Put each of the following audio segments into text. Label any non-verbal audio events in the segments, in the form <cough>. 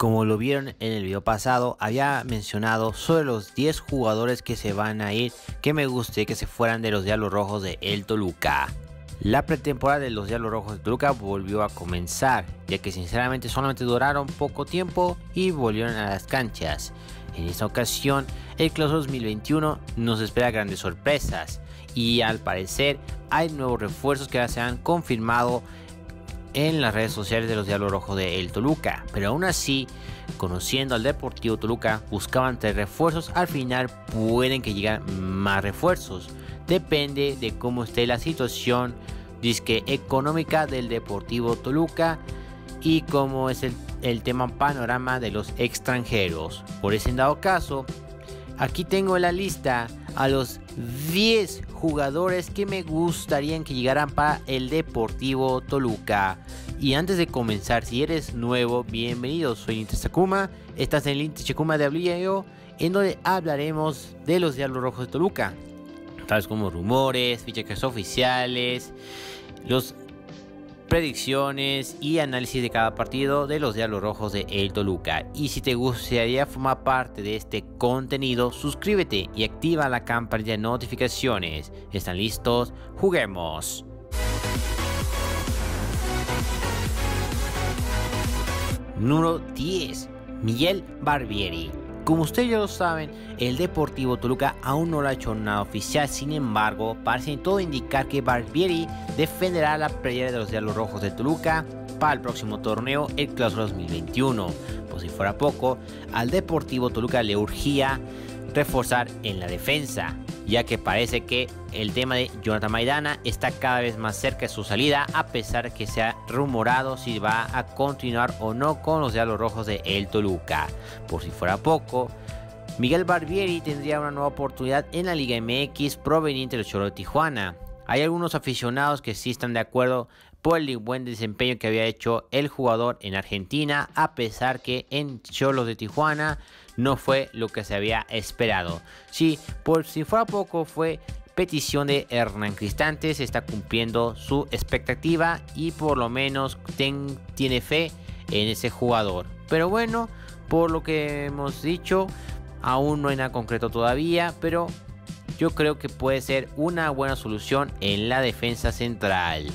Como lo vieron en el video pasado, había mencionado sobre los 10 jugadores que se van a ir que me guste que se fueran de los Diablos Rojos de El Toluca. La pretemporada de los Diablos Rojos de Toluca volvió a comenzar, ya que sinceramente solamente duraron poco tiempo y volvieron a las canchas. En esta ocasión, el Clausura 2021 nos espera grandes sorpresas y al parecer hay nuevos refuerzos que ya se han confirmado en las redes sociales de los Diablos Rojos de El Toluca. Pero aún así, conociendo al Deportivo Toluca, buscaban tres refuerzos. Al final pueden que lleguen más refuerzos. Depende de cómo esté la situación económica del Deportivo Toluca y cómo es el, el tema panorama de los extranjeros. Por ese dado caso, aquí tengo en la lista a los 10 jugadores que me gustarían que llegaran para el Deportivo Toluca. Y antes de comenzar, si eres nuevo, bienvenido. Soy Inter Sakuma. Estás en el Inter Sakuma de WIO, en donde hablaremos de los Diablos Rojos de Toluca. Tales como rumores, fichajes oficiales, los predicciones y análisis de cada partido de los Diablos Rojos de El Toluca. Y si te gustaría formar parte de este contenido, suscríbete y activa la campanilla de notificaciones. ¿Están listos? ¡Juguemos! Número 10. Miguel Barbieri. Como ustedes ya lo saben, el Deportivo Toluca aún no lo ha hecho nada oficial, sin embargo, parece todo indicar que Barbieri defenderá la playera de los Diablos Rojos de Toluca para el próximo torneo, el Clausura 2021. Por si fuera poco, al Deportivo Toluca le urgía reforzar en la defensa, ya que parece que el tema de Jonathan Maidana está cada vez más cerca de su salida, a pesar que se ha rumorado si va a continuar o no con los Diablos Rojos de El Toluca. Por si fuera poco, Miguel Barbieri tendría una nueva oportunidad en la Liga MX proveniente del Cholo de Tijuana. Hay algunos aficionados que sí están de acuerdo por el buen desempeño que había hecho el jugador en Argentina, a pesar que en Cholos de Tijuana no fue lo que se había esperado. Sí, por si fuera poco fue petición de Hernán Cristante, se está cumpliendo su expectativa y por lo menos tiene fe en ese jugador. Pero bueno, por lo que hemos dicho, aún no hay nada concreto todavía, pero yo creo que puede ser una buena solución en la defensa central.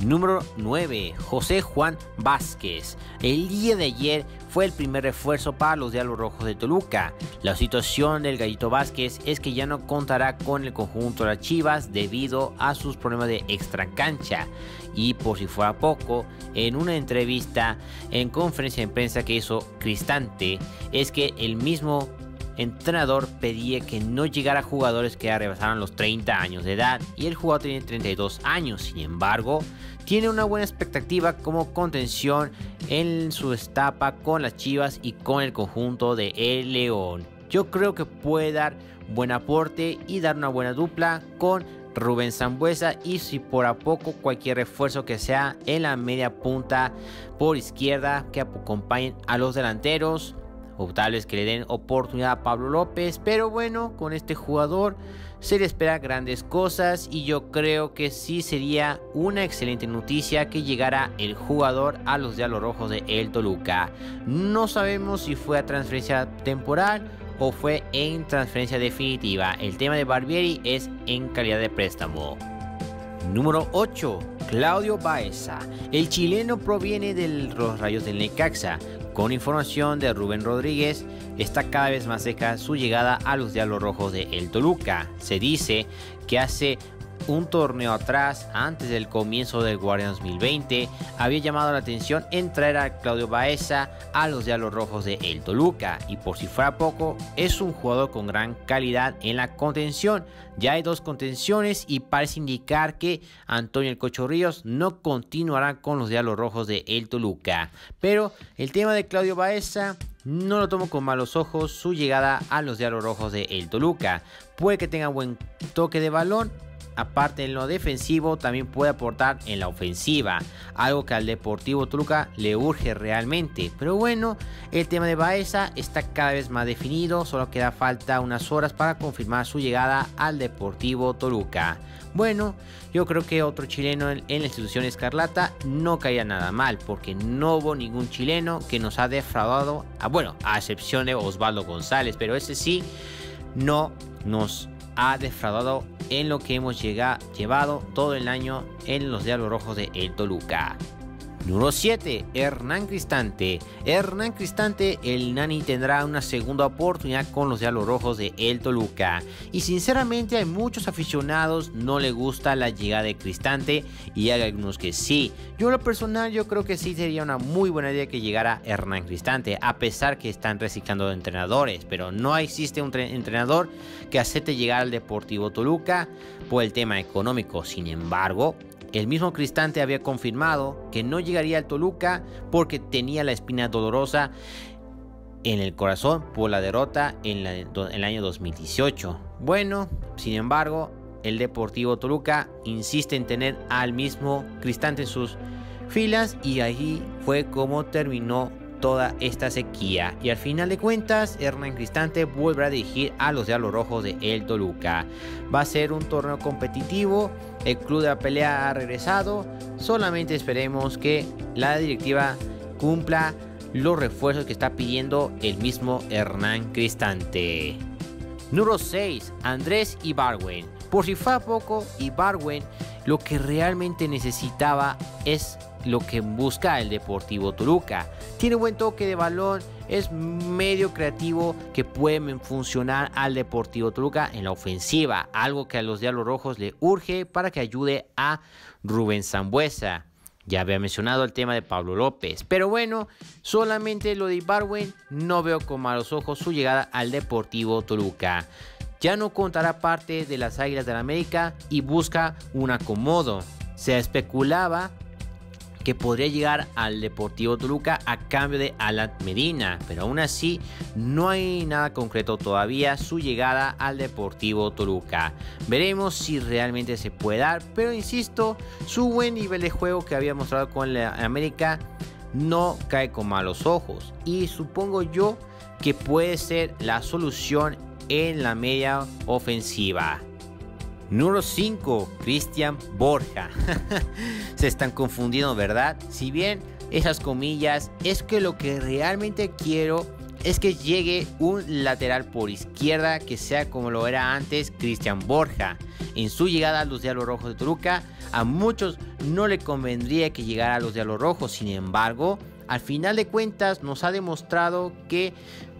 Número 9. José Juan Vázquez. El día de ayer fue el primer refuerzo para los Diablos Rojos de Toluca. La situación del Gallito Vázquez es que ya no contará con el conjunto de las Chivas debido a sus problemas de extracancha. Y por si fuera poco, en una entrevista en conferencia de prensa que hizo Cristante, es que el mismo entrenador pedía que no llegara jugadores que ya rebasaran los 30 años de edad y el jugador tiene 32 años. Sin embargo, tiene una buena expectativa como contención en su etapa con las Chivas y con el conjunto de El León. Yo creo que puede dar buen aporte y dar una buena dupla con Rubén Zambuesa y si por a poco cualquier refuerzo que sea en la media punta por izquierda que acompañen a los delanteros que le den oportunidad a Pablo López, pero bueno, con este jugador se le espera grandes cosas y yo creo que sí sería una excelente noticia que llegara el jugador a los Diablos Rojos de El Toluca. No sabemos si fue a transferencia temporal o fue en transferencia definitiva. El tema de Barbieri es en calidad de préstamo. Número 8. Claudio Baeza. El chileno proviene de los Rayos del Necaxa. Con información de Rubén Rodríguez, está cada vez más cerca su llegada a los Diablos Rojos de El Toluca. Se dice que hace un torneo atrás, antes del comienzo del Guardia 2020, había llamado la atención en traer a Claudio Baeza a los Diablos Rojos de El Toluca. Y por si fuera poco, es un jugador con gran calidad en la contención. Ya hay dos contenciones y parece indicar que Antonio El Cocho no continuará con los Diablos Rojos de El Toluca. Pero el tema de Claudio Baeza no lo tomo con malos ojos su llegada a los Diablos Rojos de El Toluca. Puede que tenga buen toque de balón, aparte en lo defensivo, también puede aportar en la ofensiva, algo que al Deportivo Toluca le urge realmente. Pero bueno, el tema de Baeza está cada vez más definido, solo queda falta unas horas para confirmar su llegada al Deportivo Toluca. Bueno, yo creo que otro chileno en, la institución escarlata no caía nada mal, porque no hubo ningún chileno que nos ha defraudado, a, bueno, a excepción de Osvaldo González, pero ese sí no nos ha defraudado en lo que hemos llevado todo el año en los Diablos Rojos de El Toluca. Número 7. Hernán Cristante. Hernán Cristante, el Nani tendrá una segunda oportunidad con los Diablos Rojos de El Toluca. Y sinceramente a muchos aficionados no le gusta la llegada de Cristante y hay algunos que sí. Yo lo personal yo creo que sí sería una muy buena idea que llegara Hernán Cristante, a pesar que están reciclando entrenadores, pero no existe un entrenador que acepte llegar al Deportivo Toluca por el tema económico. Sin embargo, el mismo Cristante había confirmado que no llegaría al Toluca porque tenía la espina dolorosa en el corazón por la derrota en, el año 2018. Bueno, sin embargo, el Deportivo Toluca insiste en tener al mismo Cristante en sus filas y ahí fue como terminó toda esta sequía. Y al final de cuentas, Hernán Cristante vuelve a dirigir a los Diablos Rojos de El Toluca. Va a ser un torneo competitivo. El club de la pelea ha regresado. Solamente esperemos que la directiva cumpla los refuerzos que está pidiendo el mismo Hernán Cristante. Número 6. Andrés Ibarwen. Por si fue a poco, Ibarwen lo que realmente necesitaba es lo que busca el Deportivo Toluca. Tiene buen toque de balón, es medio creativo que puede funcionar al Deportivo Toluca en la ofensiva, algo que a los Diablos Rojos le urge para que ayude a Rubén Zambuesa. Ya había mencionado el tema de Pablo López, pero bueno, solamente lo de Ibarwen no veo con malos ojos su llegada al Deportivo Toluca. Ya no contará parte de las Águilas del la América y busca un acomodo. Se especulaba que podría llegar al Deportivo Toluca a cambio de Alan Medina, pero aún así no hay nada concreto todavía su llegada al Deportivo Toluca. Veremos si realmente se puede dar, pero insisto, su buen nivel de juego que había mostrado con la América no cae con malos ojos y supongo yo que puede ser la solución en la media ofensiva. Número 5, Cristian Borja. <laughs> Se están confundiendo, ¿verdad? Si bien esas comillas es que lo que realmente quiero es que llegue un lateral por izquierda que sea como lo era antes Cristian Borja. En su llegada a los Diablos Rojos de Toluca, a muchos no le convendría que llegara a los Diablos Rojos. Sin embargo, al final de cuentas nos ha demostrado que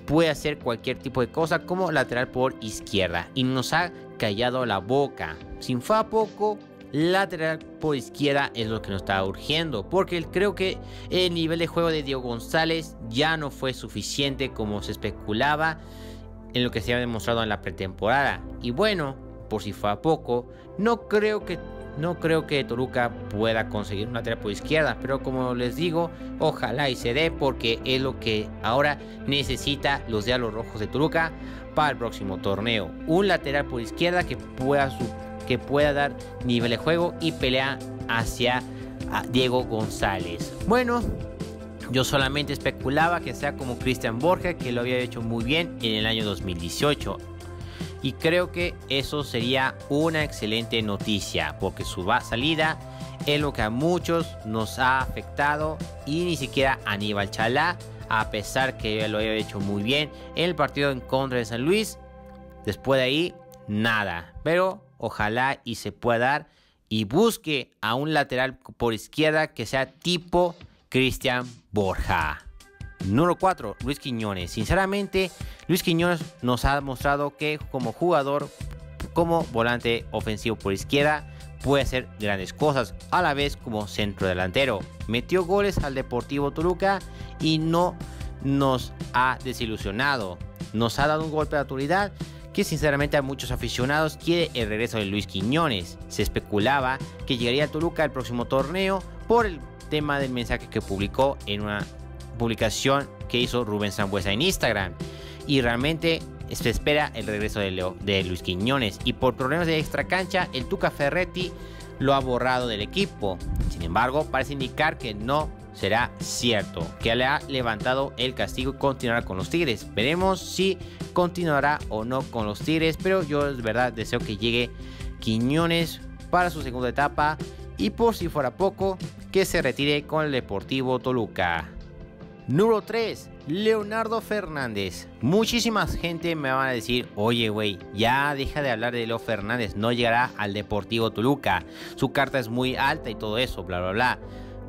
puede hacer cualquier tipo de cosa como lateral por izquierda y nos ha callado la boca. Sin fue a poco, lateral por izquierda es lo que nos está urgiendo, porque creo que el nivel de juego de Diego González ya no fue suficiente como se especulaba en lo que se había demostrado en la pretemporada. Y bueno, por si fue a poco, no creo que no creo que Toluca pueda conseguir una lateral por izquierda, pero como les digo, ojalá y se dé porque es lo que ahora necesita los Diablos Rojos de Toluca para el próximo torneo. Un lateral por izquierda que pueda, que pueda dar nivel de juego y pelea hacia Diego González. Bueno, yo solamente especulaba que sea como Cristian Borja, que lo había hecho muy bien en el año 2018. Y creo que eso sería una excelente noticia, porque su salida es lo que a muchos nos ha afectado y ni siquiera Aníbal Chalá, a pesar que lo había hecho muy bien en el partido en contra de San Luis, después de ahí nada. Pero ojalá y se pueda dar y busque a un lateral por izquierda que sea tipo Cristian Borja. Número 4, Luis Quiñones. Sinceramente, Luis Quiñones nos ha demostrado que como jugador, como volante ofensivo por izquierda, puede hacer grandes cosas, a la vez como centro delantero. Metió goles al Deportivo Toluca y no nos ha desilusionado. Nos ha dado un golpe de autoridad que sinceramente a muchos aficionados quiere el regreso de Luis Quiñones. Se especulaba que llegaría a Toluca el próximo torneo por el tema del mensaje que publicó en una publicación que hizo Rubén Zambuesa en Instagram. Y realmente se espera el regreso de, de Luis Quiñones y por problemas de extra cancha el Tuca Ferretti lo ha borrado del equipo. Sin embargo, parece indicar que no será cierto, que le ha levantado el castigo y continuará con los Tigres. Veremos si continuará o no con los Tigres, pero yo de verdad deseo que llegue Quiñones para su segunda etapa y por si fuera poco, que se retire con el Deportivo Toluca. Número 3. Leonardo Fernández. Muchísima gente me va a decir, oye güey, ya deja de hablar de Leo Fernández, no llegará al Deportivo Toluca. Su carta es muy alta y todo eso, bla, bla, bla.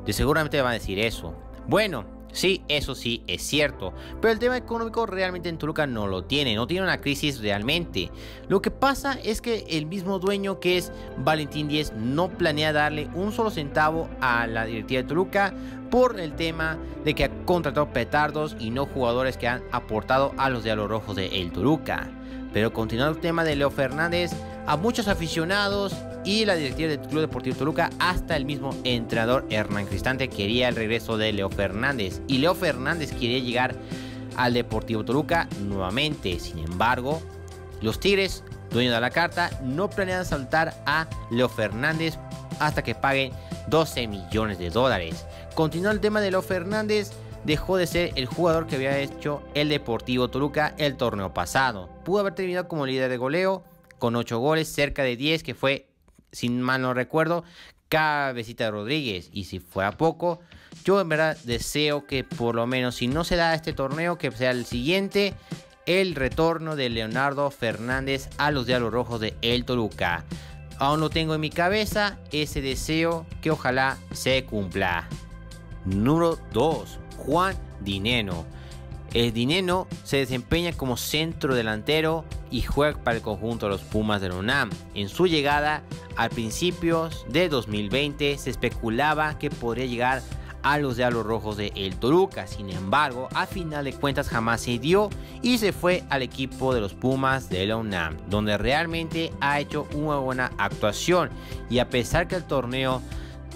De seguramente me van a decir eso. Bueno, Sí, eso sí, es cierto. Pero el tema económico realmente en Toluca no lo tiene, no tiene una crisis realmente. Lo que pasa es que el mismo dueño que es Valentín Díez no planea darle un solo centavo a la directiva de Toluca por el tema de que ha contratado petardos y no jugadores que han aportado a los Diablos Rojos de El Toluca. Pero continuando el tema de Leo Fernández, a muchos aficionados y la directiva del Club Deportivo Toluca, hasta el mismo entrenador Hernán Cristante quería el regreso de Leo Fernández. Y Leo Fernández quería llegar al Deportivo Toluca nuevamente. Sin embargo, los Tigres, dueños de la carta, no planean saltar a Leo Fernández hasta que paguen 12 millones de dólares. Continúa el tema de Leo Fernández. Dejó de ser el jugador que había hecho el Deportivo Toluca el torneo pasado. Pudo haber terminado como líder de goleo con 8 goles, cerca de 10, que fue sin mal no recuerdo, Cabecita Rodríguez. Y si fuera poco, yo en verdad deseo que por lo menos, si no se da este torneo, que sea el siguiente, el retorno de Leonardo Fernández a los Diablos Rojos de El Toluca. Aún lo tengo en mi cabeza, ese deseo que ojalá se cumpla. Número 2. Juan Dineno. El Dineno se desempeña como centro delantero y juega para el conjunto de los Pumas de la UNAM. En su llegada a principios de 2020 se especulaba que podría llegar a los Diablos Rojos de El Toluca. Sin embargo, a final de cuentas jamás se dio y se fue al equipo de los Pumas de la UNAM, donde realmente ha hecho una buena actuación. Y a pesar que el torneo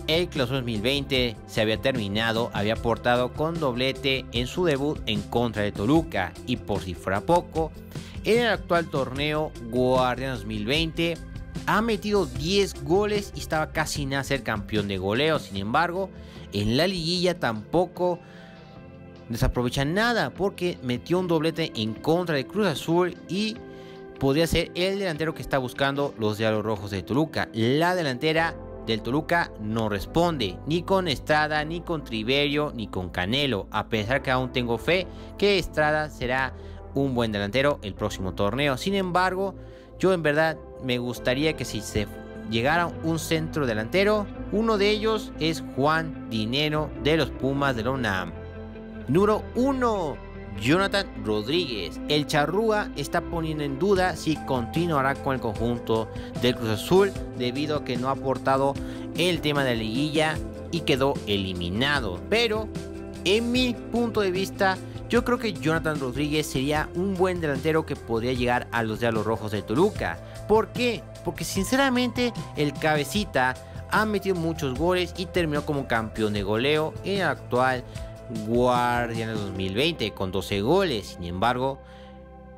el clausura 2020 se había terminado, había aportado con doblete en su debut en contra de Toluca y por si fuera poco, en el actual torneo Guardián 2020 ha metido 10 goles y estaba casi nada ser campeón de goleo. Sin embargo, en la liguilla tampoco desaprovecha nada porque metió un doblete en contra de Cruz Azul y podría ser el delantero que está buscando los Diablos Rojos de Toluca. La delantera del Toluca no responde, ni con Estrada, ni con Triverio, ni con Canelo, a pesar que aún tengo fe que Estrada será un buen delantero el próximo torneo. Sin embargo, yo en verdad me gustaría que si se llegara un centro delantero, uno de ellos es Juan Dinero de los Pumas de la UNAM. Número 1. Jonathan Rodríguez. El Charrúa está poniendo en duda si continuará con el conjunto del Cruz Azul debido a que no ha aportado el tema de la liguilla y quedó eliminado. Pero en mi punto de vista, yo creo que Jonathan Rodríguez sería un buen delantero que podría llegar a los Diablos Rojos de Toluca. ¿Por qué? Porque sinceramente el cabecita ha metido muchos goles y terminó como campeón de goleo en el actual Guardián 2020 con 12 goles. Sin embargo,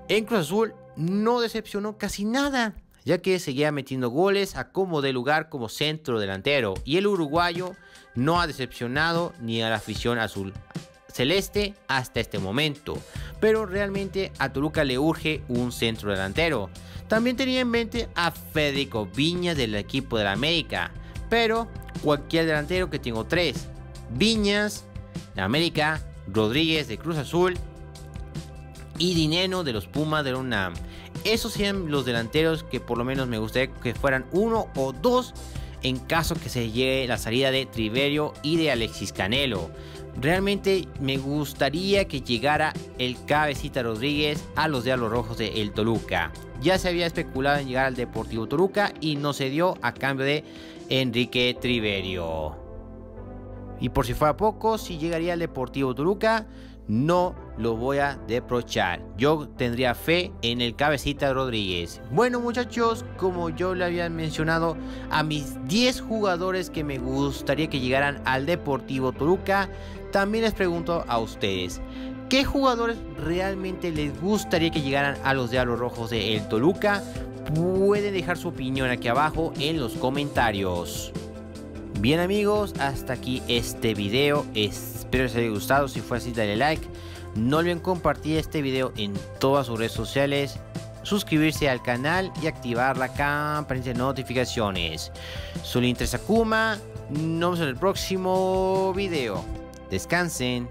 en Cruz Azul no decepcionó casi nada, ya que seguía metiendo goles a como de lugar como centro delantero. Y el uruguayo no ha decepcionado ni a la afición azul celeste hasta este momento. Pero realmente a Toluca le urge un centro delantero. También tenía en mente a Federico Viñas del equipo de la América. Pero cualquier delantero que tengo tres. Viñas, América, Rodríguez de Cruz Azul y Dineno de los Pumas de la UNAM. Esos serían los delanteros que por lo menos me gustaría que fueran uno o dos en caso que se llegue la salida de Triverio y de Alexis Canelo. Realmente me gustaría que llegara el cabecita Rodríguez a los Diablos Rojos de El Toluca. Ya se había especulado en llegar al Deportivo Toluca y no se dio a cambio de Enrique Triverio. Y por si fuera poco, si llegaría al Deportivo Toluca, no lo voy a deprochar. Yo tendría fe en el cabecita Rodríguez. Bueno muchachos, como yo le había mencionado a mis 10 jugadores que me gustaría que llegaran al Deportivo Toluca, también les pregunto a ustedes, ¿Qué jugadores realmente les gustaría que llegaran a los Diablos Rojos de El Toluca? Pueden dejar su opinión aquí abajo en los comentarios. Bien amigos, hasta aquí este video. Espero les haya gustado. Si fue así, dale like. No olviden compartir este video en todas sus redes sociales. Suscribirse al canal y activar la campanita de notificaciones. Soy Inter Sakuma. Nos vemos en el próximo video. Descansen.